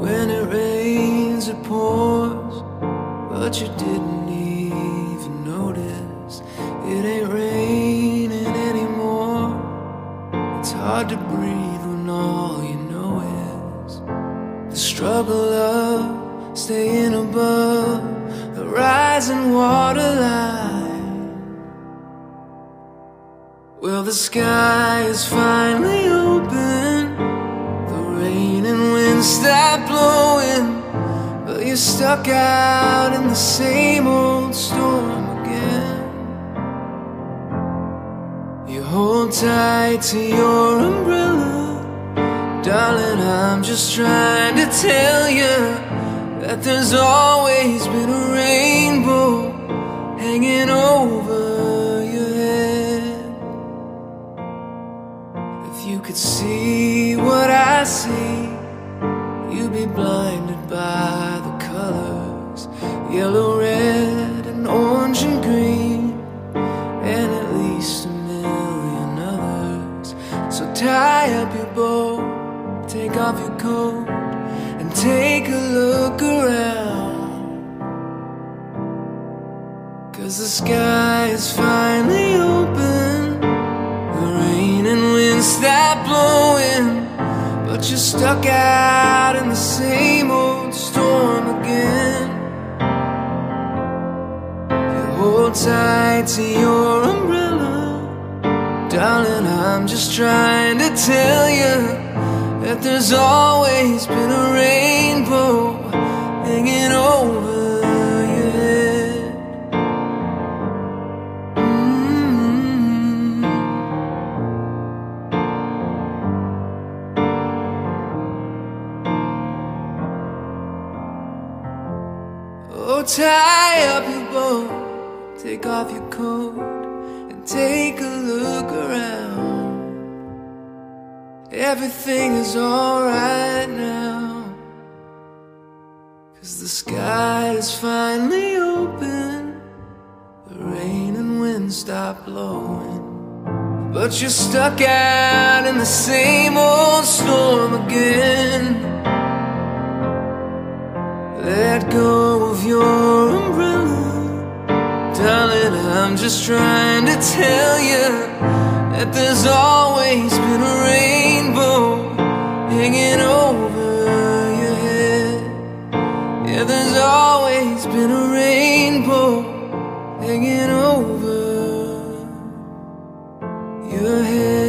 When it rains, it pours, but you didn't even notice. It ain't raining anymore. It's hard to breathe when all you know is the struggle of staying above the rising waterline. Well, the sky is finally open. Rain and wind stop blowing, but you're stuck out in the same old storm again. You hold tight to your umbrella, darling. I'm just trying to tell you that there's always been a rainbow hanging over your head. If you could see see, you'd be blinded by the colors yellow, red, and orange and green, and at least a million others. So tie up your bow, take off your coat, and take a look around. Cause the sky is finally open. The rain and wind stop blowing, but you're stuck out in the same old storm again. You hold tight to your umbrella, darling. I'm just trying to tell you that there's always been a rainbow Tie up your bow, take off your coat, and take a look around. Everything is alright now. Cause the sky is finally open, the rain and wind stop blowing. But you're stuck out in the same old storm again. Let go your umbrella, darling. I'm just trying to tell you that there's always been a rainbow hanging over your head. Yeah, there's always been a rainbow hanging over your head.